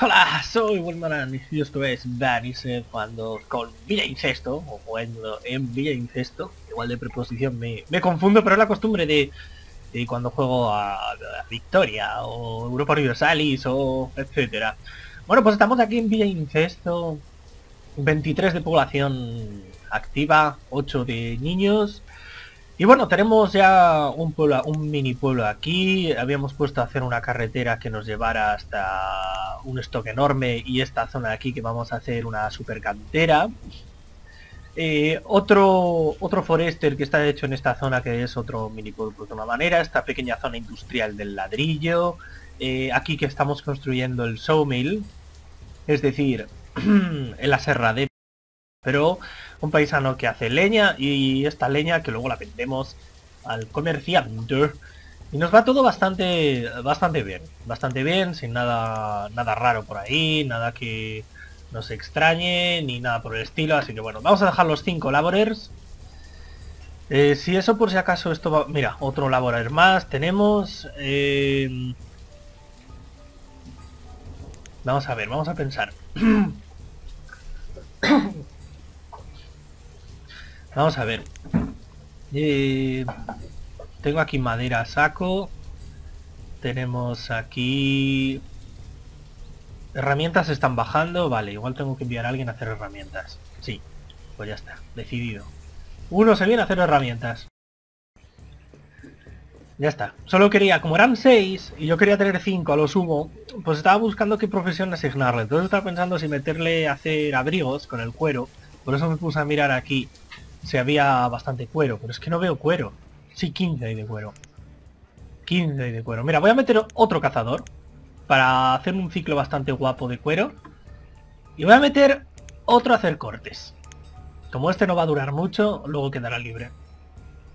Hola, soy Wolmaran y esto es Vanice cuando con Villa Incesto, o jugando en Villa Incesto, igual de preposición me, me confundo, pero es la costumbre de, de cuando juego a, a Victoria o Europa Universalis o etcétera. Bueno, pues estamos aquí en Villa Incesto, 23 de población activa, 8 de niños, y bueno, tenemos ya un pueblo, un mini pueblo aquí. Habíamos puesto a hacer una carretera que nos llevara hasta un stock enorme y esta zona de aquí que vamos a hacer una super cantera. Eh, otro, otro forester que está hecho en esta zona que es otro mini pueblo de una manera. Esta pequeña zona industrial del ladrillo. Eh, aquí que estamos construyendo el sawmill. Es decir, serra de pero un paisano que hace leña y esta leña que luego la vendemos al comerciante. Y nos va todo bastante bastante bien bastante bien sin nada nada raro por ahí nada que nos extrañe ni nada por el estilo así que bueno vamos a dejar los cinco laborers. Eh, si eso por si acaso esto va mira otro laborer más tenemos eh, vamos a ver vamos a pensar Vamos a ver. Eh, tengo aquí madera saco. Tenemos aquí... Herramientas están bajando. Vale, igual tengo que enviar a alguien a hacer herramientas. Sí, pues ya está, decidido. Uno se viene a hacer herramientas. Ya está. Solo quería, como eran seis y yo quería tener cinco a lo sumo, pues estaba buscando qué profesión asignarle. Entonces estaba pensando si meterle a hacer abrigos con el cuero. Por eso me puse a mirar aquí si había bastante cuero, pero es que no veo cuero. Sí, 15 hay de cuero. 15 hay de cuero. Mira, voy a meter otro cazador para hacer un ciclo bastante guapo de cuero. Y voy a meter otro a hacer cortes. Como este no va a durar mucho, luego quedará libre.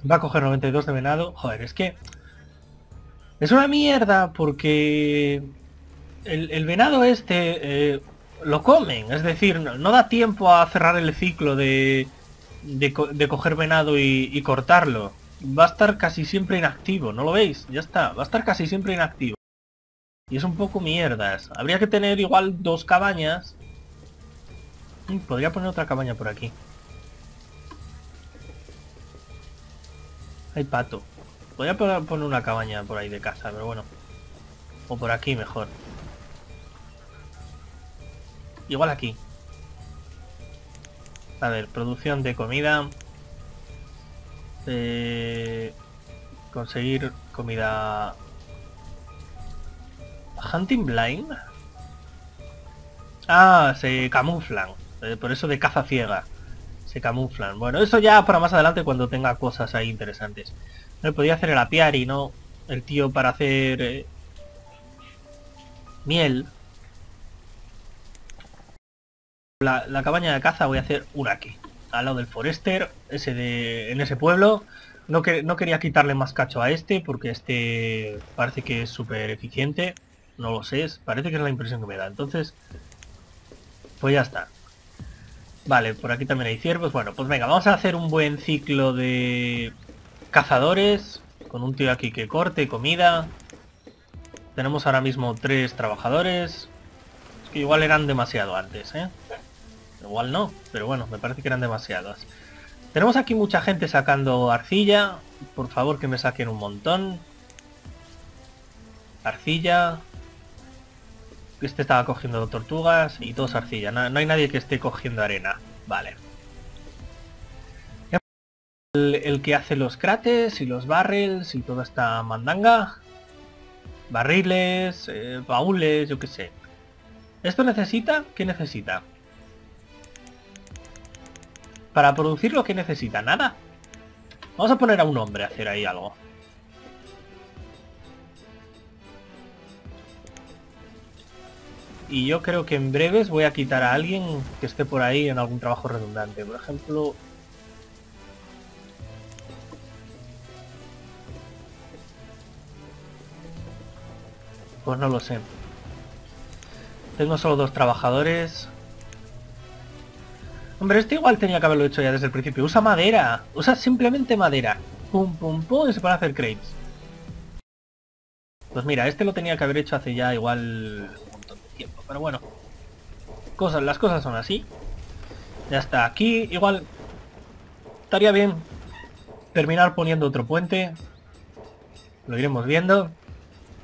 Va a coger 92 de venado. Joder, es que... Es una mierda porque... El, venado este... Eh, lo comen. Es decir, no da tiempo a cerrar el ciclo de de, coger venado y, cortarlo. Va a estar casi siempre inactivo, ¿no lo veis? Ya está, va a estar casi siempre inactivo. Y es un poco mierdas. Habría que tener igual dos cabañas. Mm, podría poner otra cabaña por aquí. Hay pato. Podría poner una cabaña por ahí de casa, pero bueno. O por aquí mejor. Igual aquí. A ver, producción de comida. Eh, conseguir comida... Hunting Blind. Ah, se camuflan. Eh, por eso de caza ciega. Se camuflan. Bueno, eso ya para más adelante cuando tenga cosas ahí interesantes. Me podía hacer el apiari, ¿no? El tío para hacer... Eh, miel. La, cabaña de caza voy a hacer una aquí, al lado del Forester, ese de, en ese pueblo. No, que, no quería quitarle más cacho a este, porque este parece que es súper eficiente. No lo sé, parece que es la impresión que me da. Entonces, pues ya está. Vale, por aquí también hay ciervos. Bueno, pues venga, vamos a hacer un buen ciclo de cazadores. Con un tío aquí que corte comida. Tenemos ahora mismo tres trabajadores. Es que igual eran demasiado antes, ¿eh? Igual no, pero bueno, me parece que eran demasiadas. Tenemos aquí mucha gente sacando arcilla. Por favor que me saquen un montón. Arcilla. Este estaba cogiendo tortugas y todos arcilla. No, hay nadie que esté cogiendo arena. Vale. El, que hace los cráteres y los barrels y toda esta mandanga. Barriles, eh, baúles, yo qué sé. ¿Esto necesita? ¿Qué necesita? Para producir lo que necesita, nada. Vamos a poner a un hombre a hacer ahí algo. Y yo creo que en breves voy a quitar a alguien que esté por ahí en algún trabajo redundante. Por ejemplo... Pues no lo sé. Tengo solo dos trabajadores. Hombre, este igual tenía que haberlo hecho ya desde el principio. Usa madera. Usa simplemente madera. Pum, pum, pum, y se puede hacer crates. Pues mira, este lo tenía que haber hecho hace ya igual un montón de tiempo. pero bueno. Cosas, las cosas son así. Ya está, aquí igual estaría bien terminar poniendo otro puente. Lo iremos viendo.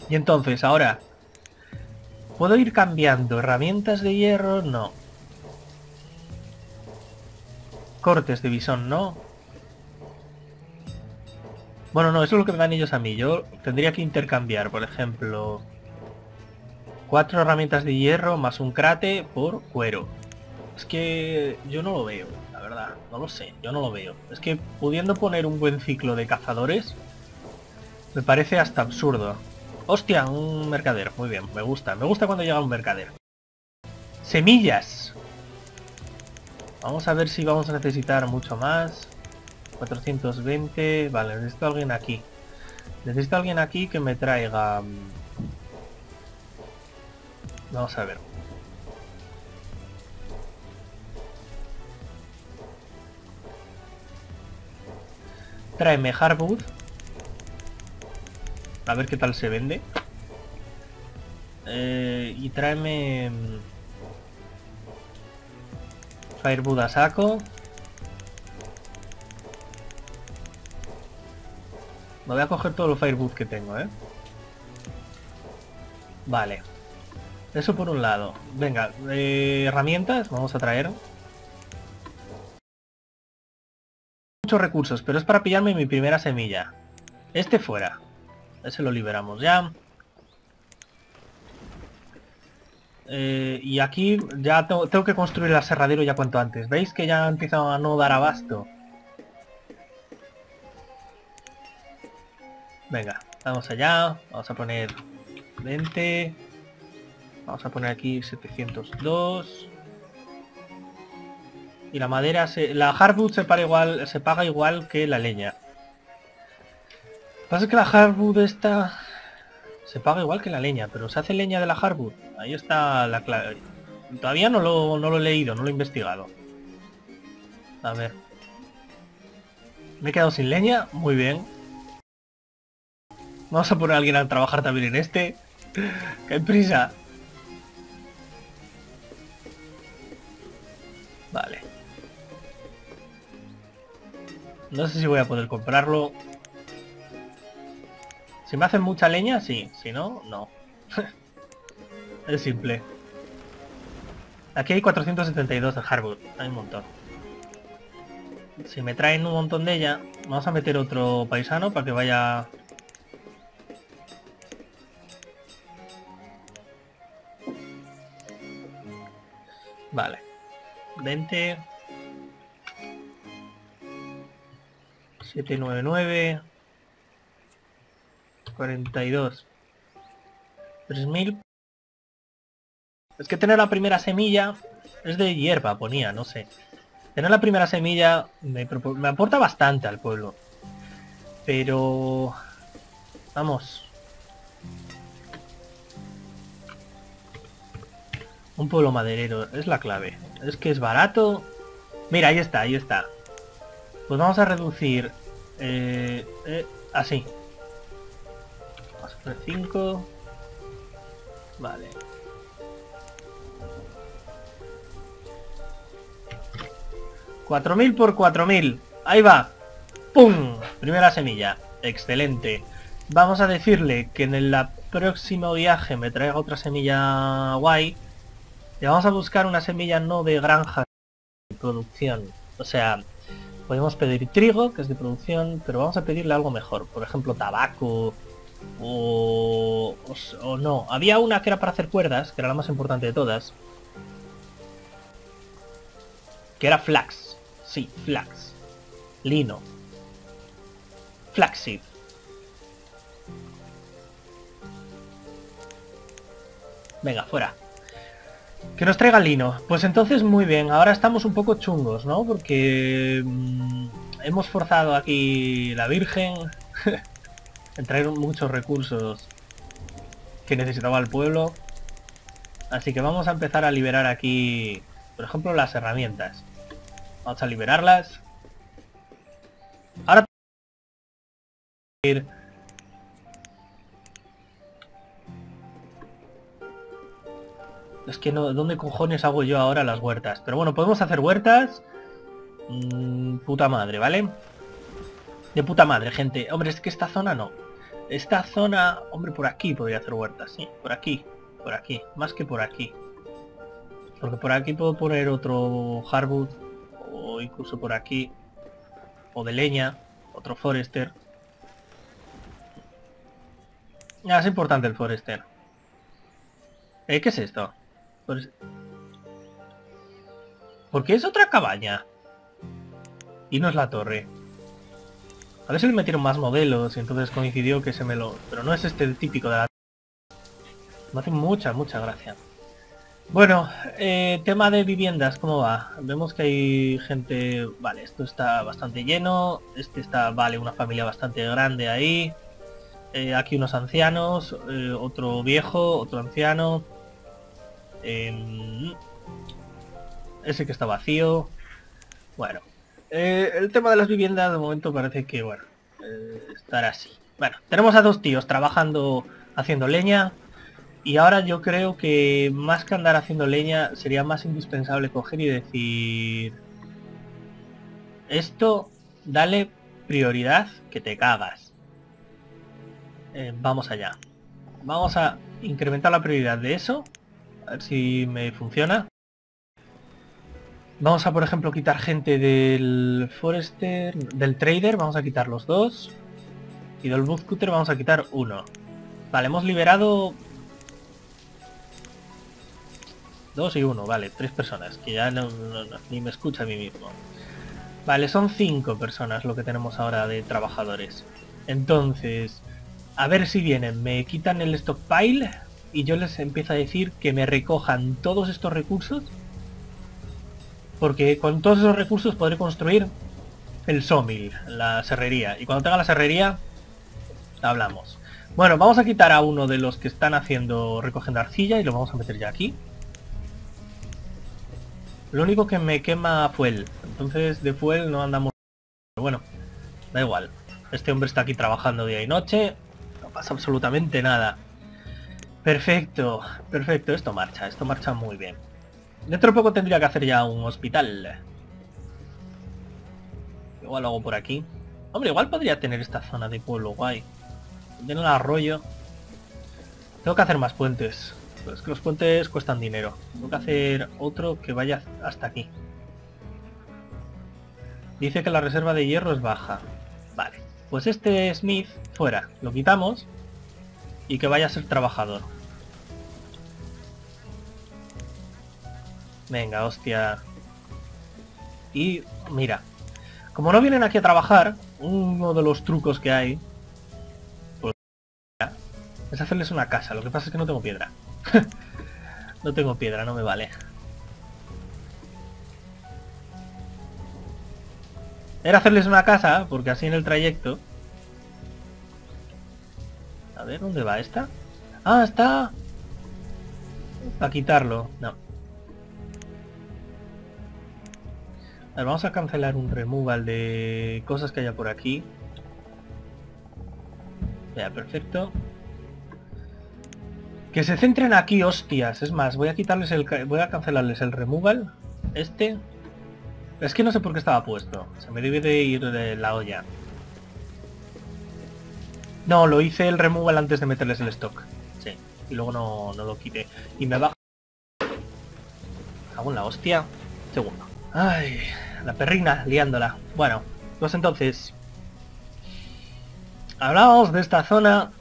Y entonces, ahora, ¿puedo ir cambiando herramientas de hierro? No. Cortes de bisón, no. Bueno, no, eso es lo que me dan ellos a mí. Yo tendría que intercambiar, por ejemplo, cuatro herramientas de hierro más un crate por cuero. Es que yo no lo veo, la verdad. No lo sé, yo no lo veo. Es que pudiendo poner un buen ciclo de cazadores, me parece hasta absurdo. Hostia, un mercader. Muy bien, me gusta. Me gusta cuando llega un mercader. Semillas. Vamos a ver si vamos a necesitar mucho más. 420... Vale, necesito alguien aquí. Necesito alguien aquí que me traiga... Mm, vamos a ver. Tráeme Hardwood. A ver qué tal se vende. Eh, y tráeme... Mm, Firewood a saco. Voy a coger todos los Firewood que tengo, ¿eh? Vale. Eso por un lado. Venga, eh, herramientas, vamos a traer. Muchos recursos, pero es para pillarme mi primera semilla. Este fuera. Ese lo liberamos ya. Eh, y aquí ya tengo, que construir el aserradero ya cuanto antes. ¿Veis que ya empieza a no dar abasto? Venga, vamos allá. Vamos a poner 20. Vamos a poner aquí 702. Y la madera se... La hardwood se paga igual, se paga igual que la leña. Pasa que la hardwood está... Se paga igual que la leña, pero se hace leña de la hardwood. Ahí está la clave. Todavía no lo, no lo he leído, no lo he investigado. A ver. Me he quedado sin leña, muy bien. Vamos a poner a alguien a trabajar también en este. ¡Qué prisa! Vale. No sé si voy a poder comprarlo. Si me hacen mucha leña, sí. Si no, no. es simple. Aquí hay 472 de hardwood. Hay un montón. Si me traen un montón de ella, vamos a meter otro paisano para que vaya Vale. 20. 799. 42. 3000. Es que tener la primera semilla es de hierba, ponía, no sé. Tener la primera semilla me, me aporta bastante al pueblo. Pero... Vamos, Un pueblo maderero, es la clave. Es que es barato. Mira, ahí está, ahí está. Pues vamos a reducir... Eh, eh, así. Vamos a poner 5. Vale. ¡4.000 por 4.000! ¡Ahí va! ¡Pum! Primera semilla. Excelente. Vamos a decirle que en el próximo viaje me traiga otra semilla guay y vamos a buscar una semilla no de granja de producción. O sea, podemos pedir trigo, que es de producción, pero vamos a pedirle algo mejor. Por ejemplo, tabaco o, o, no. Había una que era para hacer cuerdas, que era la más importante de todas. Que era flax. Sí, flax. Lino. Flaxseed. Venga, fuera. Que nos traiga lino. Pues entonces muy bien, ahora estamos un poco chungos, ¿no? Porque mm, hemos forzado aquí la Virgen en traer muchos recursos que necesitaba el pueblo. Así que vamos a empezar a liberar aquí, por ejemplo, las herramientas. Vamos a liberarlas. Ahora Es que no, ¿dónde cojones hago yo ahora las huertas? Pero bueno, podemos hacer huertas. Mm, puta madre, ¿vale? De puta madre, gente. Hombre, es que esta zona no. Esta zona... Hombre, por aquí podría hacer huertas, sí. Por aquí. Por aquí. Más que por aquí. Porque por aquí puedo poner otro hardwood. O incluso por aquí. O de leña. Otro forester. Ya, es importante el forester. ¿Eh? ¿Qué es esto? ¿Por qué es otra cabaña? Y no es la torre. A si le metieron más modelos y entonces coincidió que se me lo... Pero no es este el típico de la... Me hace mucha, mucha gracia. Bueno, eh, tema de viviendas, ¿cómo va? Vemos que hay gente... Vale, esto está bastante lleno. Este está, vale, una familia bastante grande ahí. Eh, aquí unos ancianos, eh, otro viejo, otro anciano. Em, ese que está vacío. Bueno, eh, el tema de las viviendas de momento parece que, bueno, eh, estará así. Bueno, tenemos a dos tíos trabajando haciendo leña. Y ahora yo creo que más que andar haciendo leña sería más indispensable coger y decir... Esto, dale prioridad que te cagas. Eh, vamos allá. Vamos a incrementar la prioridad de eso. A ver si me funciona. Vamos a, por ejemplo, quitar gente del Forester, del Trader, vamos a quitar los dos. Y del Bootcutter vamos a quitar uno. Vale, hemos liberado... Dos y uno, vale, tres personas, que ya ni me escucha a mí mismo. Vale, son cinco personas lo que tenemos ahora de trabajadores. Entonces, a ver si vienen, me quitan el stockpile y yo les empiezo a decir que me recojan todos estos recursos porque con todos esos recursos podré construir el sawmill, la serrería. Y cuando tenga la serrería, hablamos. Bueno, vamos a quitar a uno de los que están haciendo recogiendo arcilla y lo vamos a meter ya aquí. Lo único que me quema fuel. Entonces de fuel no andamos... Pero bueno, da igual. Este hombre está aquí trabajando día y noche. No pasa absolutamente nada. Perfecto, perfecto. Esto marcha, esto marcha muy bien. Dentro de poco tendría que hacer ya un hospital. Igual lo hago por aquí. Hombre, igual podría tener esta zona de pueblo guay. Tiene un arroyo. Tengo que hacer más puentes. Pero es que los puentes cuestan dinero. Tengo que hacer otro que vaya hasta aquí. Dice que la reserva de hierro es baja. Vale. Pues este Smith, fuera. Lo quitamos. Y que vaya a ser trabajador. Venga, hostia. Y mira, como no vienen aquí a trabajar, uno de los trucos que hay pues, es hacerles una casa. Lo que pasa es que no tengo piedra. no tengo piedra, no me vale. Era hacerles una casa, porque así en el trayecto... A ver, ¿dónde va esta? Ah, está... A quitarlo. No. Vamos a cancelar un removal de cosas que haya por aquí. Ya, perfecto. Que se centren aquí, hostias. Es más, voy a quitarles el... Voy a cancelarles el removal. Este. Es que no sé por qué estaba puesto. Se me debe de ir de la olla. No, lo hice el removal antes de meterles el stock. Sí. Y luego no, no lo quité. Y me baja... Hago la hostia. Segundo. Ay, la perrina liándola. Bueno, pues entonces... Hablábamos de esta zona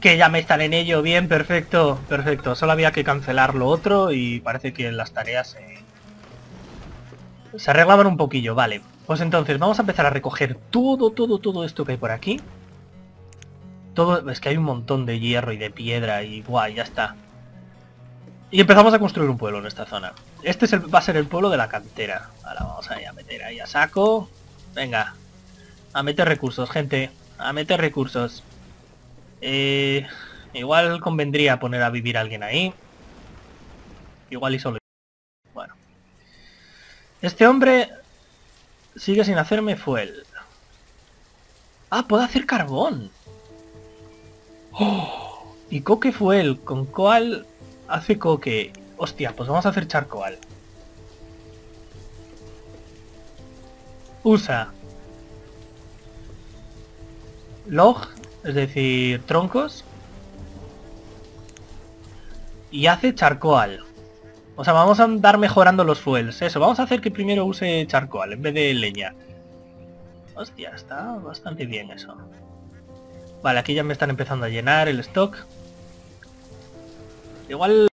que ya me están en ello, bien, perfecto, perfecto. Solo había que cancelar lo otro y parece que las tareas se, se arreglaban un poquillo, vale. Pues entonces vamos a empezar a recoger todo, todo, todo esto que hay por aquí. Todo, es que hay un montón de hierro y de piedra y guay, ya está. Y empezamos a construir un pueblo en esta zona. Este es va a ser el pueblo de la cantera. Ahora vamos a, a meter ahí a saco. Venga. A meter recursos, gente. A meter recursos. Eh, igual convendría poner a vivir a alguien ahí. Igual y solo... Bueno. Este hombre sigue sin hacerme fuel. Ah, puedo hacer carbón. ¡Oh! Y coque fuel, con cual hace coque. Hostia, pues vamos a hacer charcoal. Usa log, es decir, troncos. Y hace charcoal. O sea, vamos a andar mejorando los fuels. Eso, vamos a hacer que primero use charcoal en vez de leña. Hostia, está bastante bien eso. Vale, aquí ya me están empezando a llenar el stock. Igual...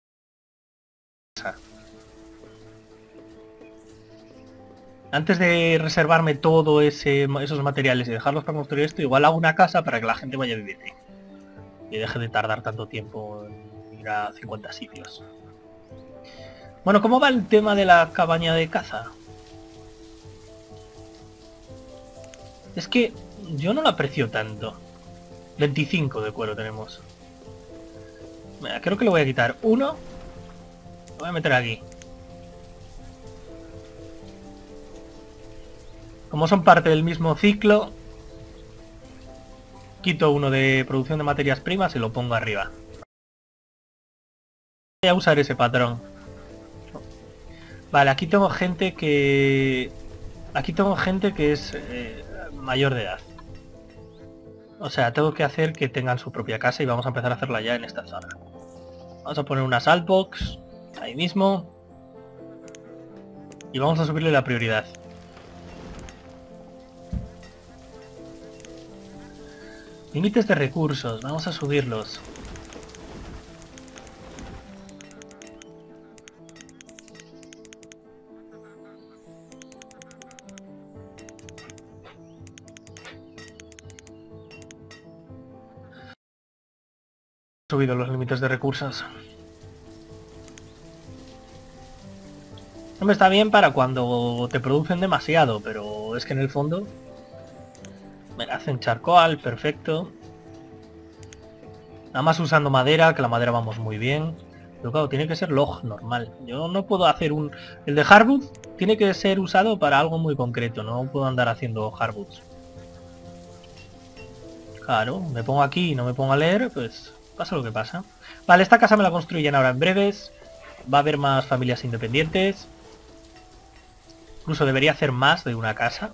Antes de reservarme todo ese, esos materiales y dejarlos para construir esto, igual hago una casa para que la gente vaya a vivir ahí. Y deje de tardar tanto tiempo en ir a 50 sitios. Bueno, ¿cómo va el tema de la cabaña de caza? Es que yo no lo aprecio tanto. 25 de cuero tenemos. Creo que lo voy a quitar. Uno. Lo voy a meter aquí. Como son parte del mismo ciclo, quito uno de producción de materias primas y lo pongo arriba. Voy a usar ese patrón. Vale, aquí tengo gente que... Aquí tengo gente que es eh, mayor de edad. O sea, tengo que hacer que tengan su propia casa y vamos a empezar a hacerla ya en esta zona. Vamos a poner una saltbox ahí mismo. Y vamos a subirle la prioridad. Límites de recursos, vamos a subirlos. Subido los límites de recursos. No me está bien para cuando te producen demasiado, pero es que en el fondo me hacen charcoal, perfecto. Nada más usando madera, que la madera vamos muy bien. Pero claro, tiene que ser log normal. Yo no puedo hacer un... El de hardwood tiene que ser usado para algo muy concreto. No puedo andar haciendo hardwoods. Claro, me pongo aquí y no me pongo a leer, pues pasa lo que pasa. Vale, esta casa me la construyen ahora en breves. Va a haber más familias independientes. Incluso debería hacer más de una casa.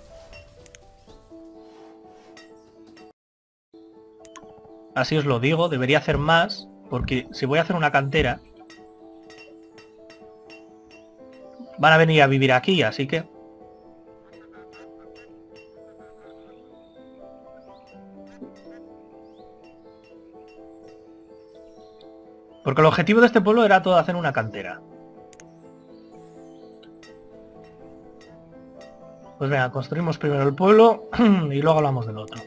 Así os lo digo, debería hacer más, porque si voy a hacer una cantera, van a venir a vivir aquí, así que Porque el objetivo de este pueblo era todo hacer una cantera. Pues venga, construimos primero el pueblo y luego hablamos del otro.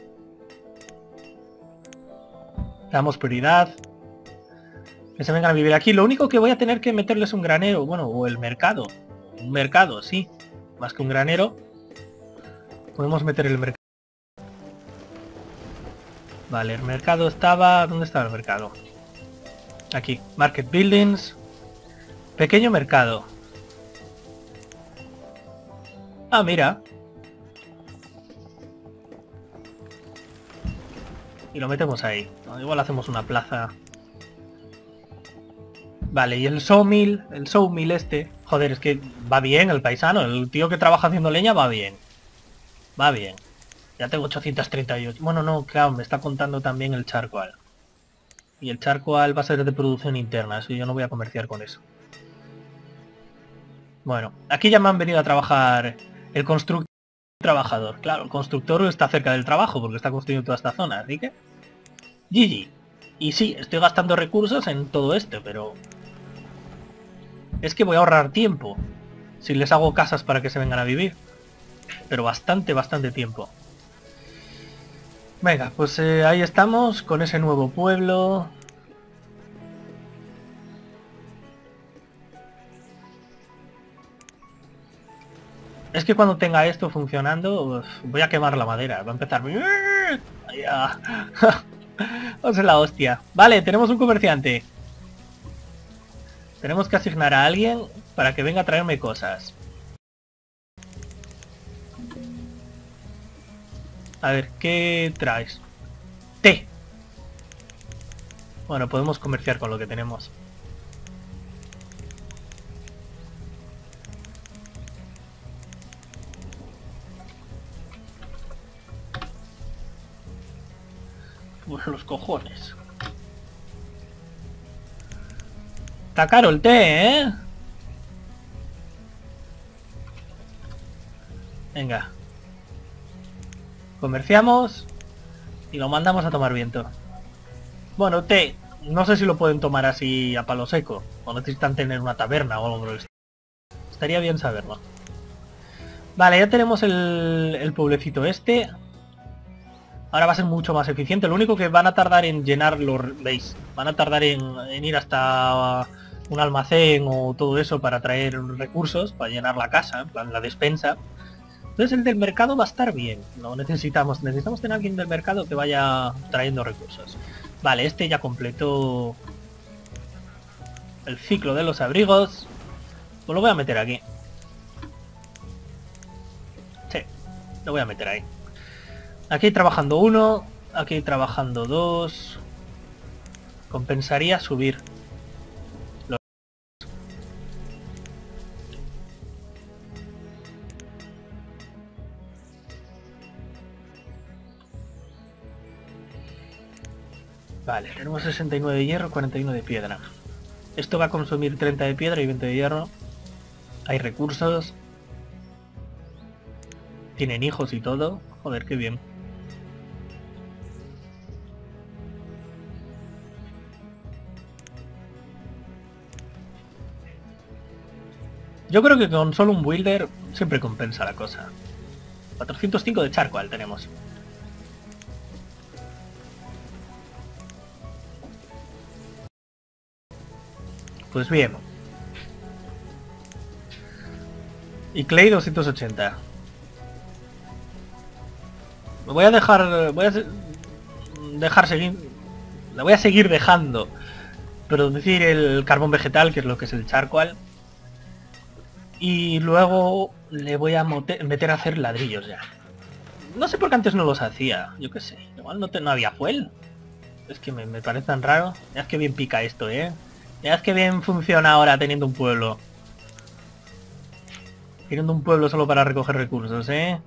Damos prioridad. Que se vengan a vivir aquí. Lo único que voy a tener que meterles un granero, bueno, o el mercado. Un mercado, sí. Más que un granero. Podemos meter el mercado. Vale, el mercado estaba... ¿Dónde estaba el mercado? Aquí, Market Buildings. Pequeño mercado. Ah, mira. Y lo metemos ahí. igual hacemos una plaza. Vale, y el sawmill, el sawmill este. Joder, es que va bien el paisano. El tío que trabaja haciendo leña va bien. Va bien. Ya tengo 838. Bueno, no, claro, me está contando también el charcoal. Y el charcoal va a ser de producción interna, así yo no voy a comerciar con eso. Bueno, aquí ya me han venido a trabajar el constructor trabajador. Claro, el constructor está cerca del trabajo porque está construyendo toda esta zona, así que... GG. Y sí, estoy gastando recursos en todo esto, pero... Es que voy a ahorrar tiempo. Si les hago casas para que se vengan a vivir. Pero bastante, bastante tiempo. Venga, pues eh, ahí estamos con ese nuevo pueblo. Es que cuando tenga esto funcionando, voy a quemar la madera. Va a empezar... Vamos la hostia. Vale, tenemos un comerciante. Tenemos que asignar a alguien para que venga a traerme cosas. A ver, ¿qué traes? Té. Bueno, podemos comerciar con lo que tenemos. Por los cojones. Está caro el té, ¿eh? Venga, Comerciamos y lo mandamos a tomar viento. Bueno, té, no sé si lo pueden tomar así a palo seco. O necesitan tener una taberna o algo por el. Estaría bien saberlo. Vale, ya tenemos el, el pueblecito este. Ahora va a ser mucho más eficiente. Lo único que van a tardar en llenar los... ¿Veis? Van a tardar en, en ir hasta un almacén o todo eso para traer recursos, para llenar la casa, en plan la despensa. Entonces el del mercado va a estar bien. No necesitamos, necesitamos tener alguien del mercado que vaya trayendo recursos. Vale, este ya completó el ciclo de los abrigos. Pues lo voy a meter aquí. Sí, lo voy a meter ahí. Aquí trabajando uno, aquí trabajando dos. Compensaría subir. Vale, tenemos 69 de hierro, 41 de piedra. Esto va a consumir 30 de piedra y 20 de hierro. Hay recursos. Tienen hijos y todo. Joder, qué bien. Yo creo que con solo un builder siempre compensa la cosa. 405 de charcoal tenemos. Pues bien. Y Clay 280. Me voy a dejar... Voy a dejar seguir... La voy a seguir dejando. Producir el carbón vegetal, que es lo que es el charcoal. Y luego le voy a meter a hacer ladrillos ya. No sé por qué antes no los hacía. Yo qué sé. Igual no, te, no había fuel. Es que me, me parece tan raro. Ya que bien pica esto, ¿eh? Es que bien funciona ahora teniendo un pueblo. Teniendo un pueblo solo para recoger recursos, ¿eh?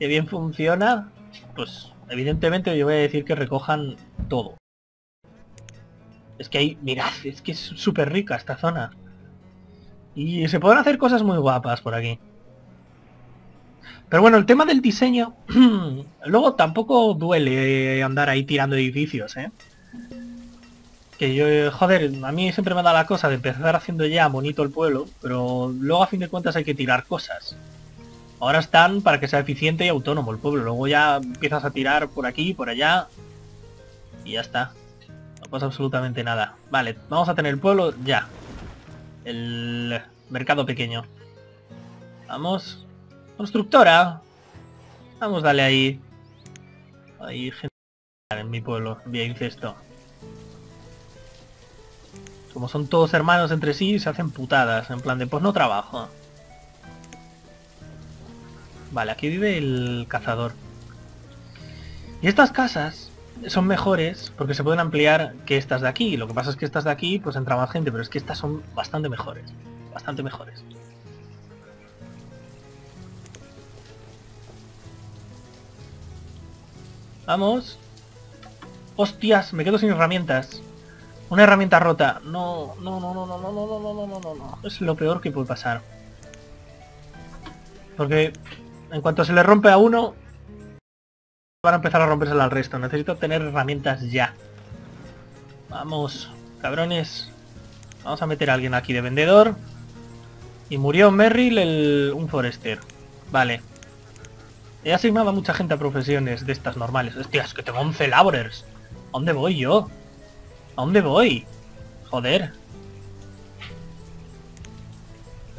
Que bien funciona. Pues evidentemente yo voy a decir que recojan todo. Es que hay... Mirad, es que es súper rica esta zona. Y se pueden hacer cosas muy guapas por aquí. Pero bueno, el tema del diseño... luego tampoco duele andar ahí tirando edificios, ¿eh? Que yo, joder, a mí siempre me da la cosa de empezar haciendo ya bonito el pueblo, pero luego a fin de cuentas hay que tirar cosas. Ahora están para que sea eficiente y autónomo el pueblo, luego ya empiezas a tirar por aquí, por allá, y ya está. No pasa absolutamente nada. Vale, vamos a tener el pueblo ya. El mercado pequeño. Vamos. Constructora. Vamos, dale ahí. Ahí gente en mi pueblo, bien incesto. Como son todos hermanos entre sí, se hacen putadas. En plan de, pues no trabajo. Vale, aquí vive el cazador. Y estas casas son mejores porque se pueden ampliar que estas de aquí. Lo que pasa es que estas de aquí, pues entra más gente, pero es que estas son bastante mejores. Bastante mejores. Vamos. Hostias, me quedo sin herramientas. Una herramienta rota. No, no, no, no, no, no, no, no, no, no, no, no. Es lo peor que puede pasar. Porque en cuanto se le rompe a uno, van a empezar a rompérsela al resto. Necesito tener herramientas ya. Vamos, cabrones. Vamos a meter a alguien aquí de vendedor. Y murió Merrill, el, un forester. Vale. He asignado a mucha gente a profesiones de estas normales. Hostias, que tengo 11 laborers. ¿A dónde voy yo? ¿A dónde voy? Joder.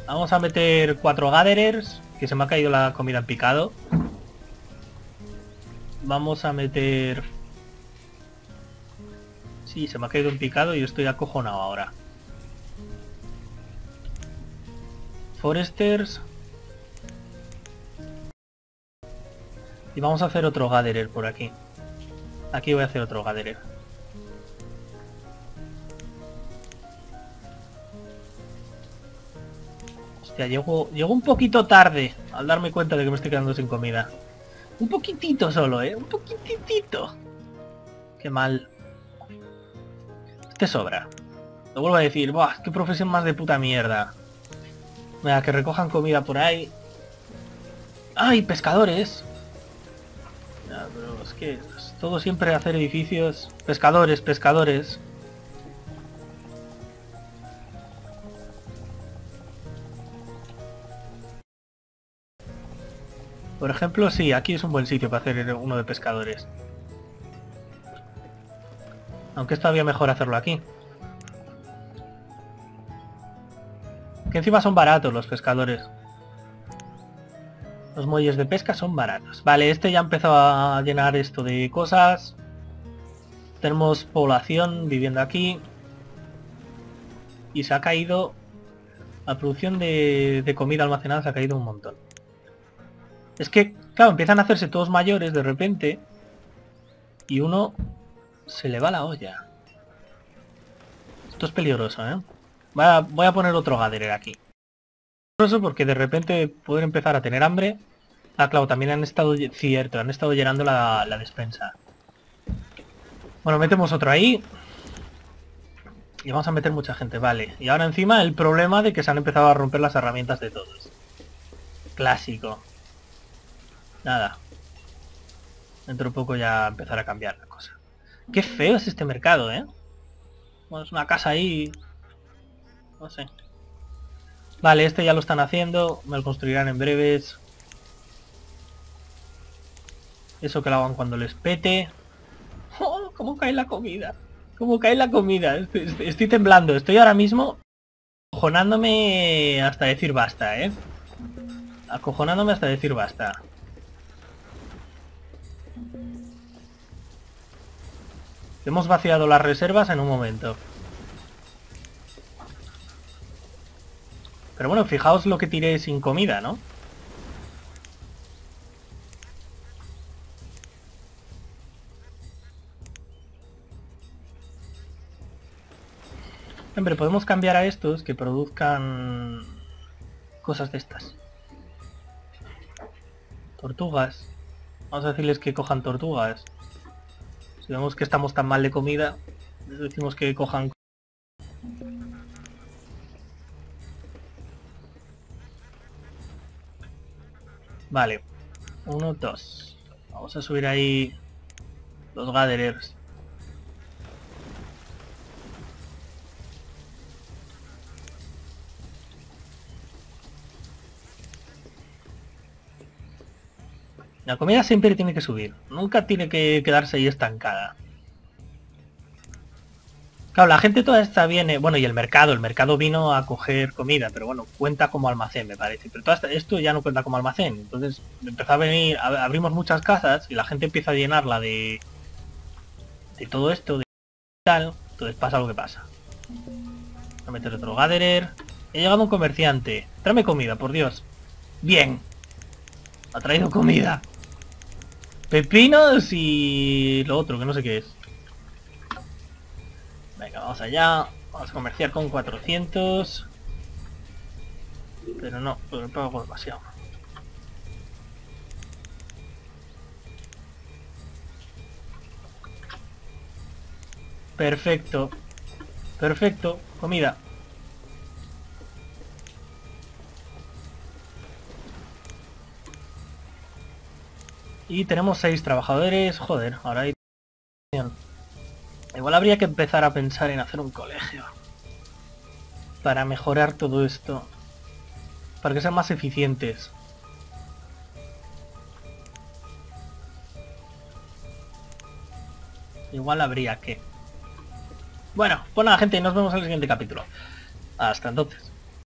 Vamos a meter cuatro gatherers, que se me ha caído la comida en picado. Vamos a meter... Sí, se me ha caído en picado y estoy acojonado ahora. Foresters. Y vamos a hacer otro gatherer por aquí. Aquí voy a hacer otro gatherer. Llego, un poquito tarde al darme cuenta de que me estoy quedando sin comida. Un poquitito solo, ¿eh? Un poquitito. Qué mal. Este sobra. Lo vuelvo a decir, ¡buah! ¡Qué profesión más de puta mierda! Mira, que recojan comida por ahí. ¡Ay, pescadores! Ya, pero es que todo siempre hacer edificios. Pescadores, pescadores. Por ejemplo, sí, aquí es un buen sitio para hacer uno de pescadores. Aunque es todavía mejor hacerlo aquí. Que encima son baratos los pescadores. Los muelles de pesca son baratos. Vale, este ya empezó a llenar esto de cosas. Tenemos población viviendo aquí. Y se ha caído... La producción de, de comida almacenada se ha caído un montón. Es que, claro, empiezan a hacerse todos mayores de repente. Y uno se le va la olla. Esto es peligroso, ¿eh? Voy a, poner otro gatherer aquí. Peligroso porque de repente pueden empezar a tener hambre. Ah, claro, también han estado... Cierto, han estado llenando la, la despensa. Bueno, metemos otro ahí. Y vamos a meter mucha gente, vale. Y ahora encima el problema de que se han empezado a romper las herramientas de todos. Clásico. Nada. Dentro de poco ya empezará a cambiar la cosa. Qué feo es este mercado, ¿eh? Bueno, es una casa ahí... No sé. Vale, este ya lo están haciendo. Me lo construirán en breves. Eso que lo hagan cuando les pete. ¡Oh! ¿Cómo cae la comida? ¿Cómo cae la comida? Estoy, estoy temblando. Estoy ahora mismo acojonándome hasta decir basta, ¿eh? Acojonándome hasta decir basta. Hemos vaciado las reservas en un momento. Pero bueno, fijaos lo que tiré sin comida, ¿no? Hombre, podemos cambiar a estos que produzcan cosas de estas. Tortugas. Vamos a decirles que cojan tortugas. Si vemos que estamos tan mal de comida, les decimos que cojan... Vale. Uno, dos. Vamos a subir ahí los gatherers. La comida siempre tiene que subir, nunca tiene que quedarse ahí estancada. Claro, la gente toda esta viene, bueno, y el mercado, el mercado vino a coger comida, pero bueno, cuenta como almacén, me parece. Pero todo esto ya no cuenta como almacén. Entonces empezó a venir, abrimos muchas casas y la gente empieza a llenarla de, de todo esto, de tal. Entonces pasa lo que pasa. A meter otro gatherer. He llegado un comerciante. Tráeme comida, por Dios. Bien. Ha traído comida. Pepinos y lo otro, que no sé qué es. Venga, vamos allá. Vamos a comerciar con 400. Pero no, pero pago demasiado. Perfecto. Perfecto. Comida. Y tenemos seis trabajadores. Joder, ahora hay... Igual habría que empezar a pensar en hacer un colegio. Para mejorar todo esto. Para que sean más eficientes. Igual habría que. Bueno, pues nada gente, nos vemos en el siguiente capítulo. Hasta entonces.